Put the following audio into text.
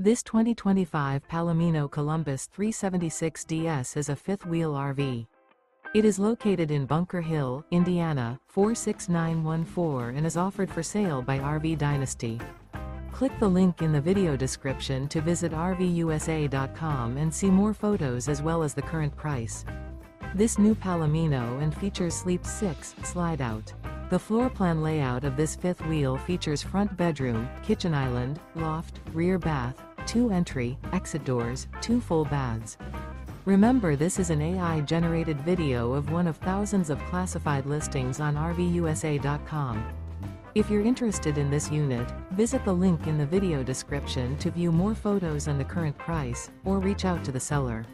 This 2025 Palomino Columbus 376DS is a fifth-wheel RV. It is located in Bunker Hill, Indiana, 46914 and is offered for sale by RV Dynasty. Click the link in the video description to visit RVUSA.com and see more photos as well as the current price. This new Palomino and features Sleep 6 slide out. The floor plan layout of this fifth wheel features front bedroom, kitchen island, loft, rear bath, two entry, exit doors, two full baths. Remember this is an AI-generated video of one of thousands of classified listings on RVUSA.com. If you're interested in this unit, visit the link in the video description to view more photos and the current price, or reach out to the seller.